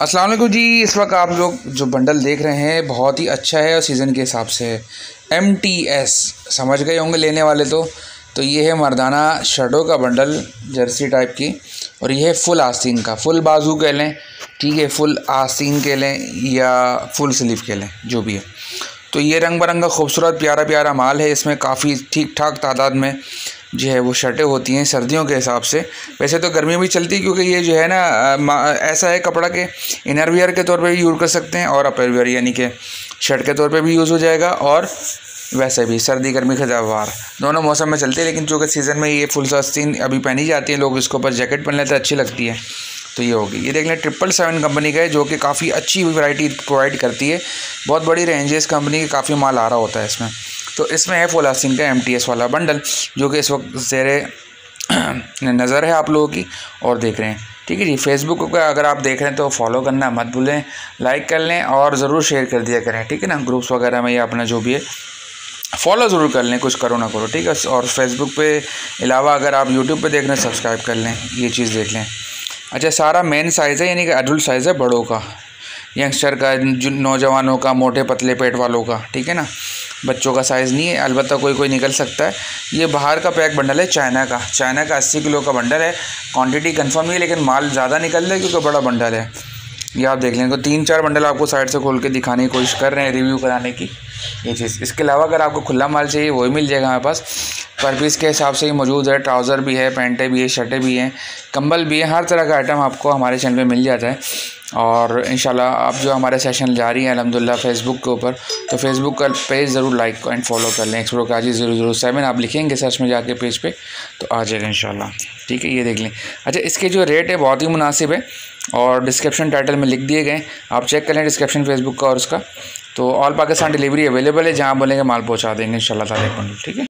अस्सलाम वालेकुम जी, इस वक्त आप लोग जो बंडल देख रहे हैं, बहुत ही अच्छा है और सीज़न के हिसाब से। एम टी एस समझ गए होंगे लेने वाले तो। तो ये है मर्दाना शर्टों का बंडल, जर्सी टाइप की। और ये है फुल आस्तीन का फुल बाजू कह लें, ठीक है फुल आस्तीन कह लें या फुल स्लीव कह लें, जो भी है। तो ये रंग बिरंगा खूबसूरत प्यारा प्यारा माल है, इसमें काफ़ी ठीक ठाक तादाद में जो है, वो शर्टें होती हैं सर्दियों के हिसाब से। वैसे तो गर्मी भी चलती है, क्योंकि ये जो है ना ऐसा है कपड़ा के इनर वियर के तौर पे भी यूज़ कर सकते हैं और अपर वियर यानी कि शर्ट के तौर पे भी यूज़ हो जाएगा और वैसे भी सर्दी, गर्मी, खजावार दोनों मौसम में चलती है, लेकिन चूँकि सीज़न में ये फुल सस्तीन अभी पहनी जाती है, लोग इसके ऊपर जैकेट पहन लेते हैं, अच्छी लगती है तो ये होगी। ये देख लें ट्रिपल सेवन कंपनी का है, जो कि काफ़ी अच्छी वैरायटी प्रोवाइड करती है। बहुत बड़ी रेंज है इस कंपनी की, काफ़ी माल आ रहा होता है इसमें। तो इसमें है फोलासिन का एमटीएस वाला बंडल जो कि इस वक्त ज़ेर नज़र है आप लोगों की और देख रहे हैं। ठीक है जी फेसबुक पर अगर आप देख रहे हैं तो फॉलो करना मत भूलें लाइक कर लें और ज़रूर शेयर कर दिया करें, ठीक है ना? ग्रुप्स वगैरह में या अपना जो भी है फॉलो ज़रूर कर लें, कुछ करो ना करो, ठीक है? और फेसबुक पे अलावा अगर आप यूट्यूब पे देख रहे हैं सब्सक्राइब कर लें, ये चीज़ देख लें। अच्छा सारा मेन साइज़ है, यानी कि एडल्ट साइज़ है बड़ों का, यंगस्टर का नौजवानों का, मोटे पतले पेट वालों का, ठीक है ना? बच्चों का साइज़ नहीं है, अलबत्त कोई कोई निकल सकता है। ये बाहर का पैक बंडल है चाइना का। चाइना का अस्सी किलो का बंडल है। क्वांटिटी कन्फर्म नहीं है, लेकिन माल ज़्यादा निकल रहा है क्योंकि बड़ा बंडल है। ये आप देख लेंगे तीन चार बंडल आपको साइड से खोल के दिखाने की कोशिश कर रहे हैं रिव्यू कराने की। ये चीज़। इसके अलावा अगर आपको खुला माल चाहिए वही मिल जाएगा हमारे पास। पर पीस के हिसाब से ही मौजूद है। ट्राउज़र भी है पैंटें भी है शर्टें भी हैं, कंबल भी है, हर तरह का आइटम आपको हमारे चैनल पे मिल जाता है। और इन आप जो हमारे सेशन जारी हैं अलहमदिल्ला फेसबुक के ऊपर तो फेसबुक का पेज ज़रूर लाइक एंड फॉलो कर लें। एक्सप्रो काजी ज़ीरो ज़ीरो सेवन आप लिखेंगे सर्च में जाके पेज पे तो आ जाएगा इन ठीक है, ये देख लें। अच्छा इसके जो रेट है, बहुत ही मुनासिब है और डिस्क्रिप्शन टाइटल में लिख दिए गए आप चेक कर लें डिस्क्रिप्शन फेसबुक का और उसका। तो ऑल पाकिस्तान डिलीवरी अवेलेबल है, जहाँ बोलेंगे माल पहुँचा देंगे इन शाला ठीक है?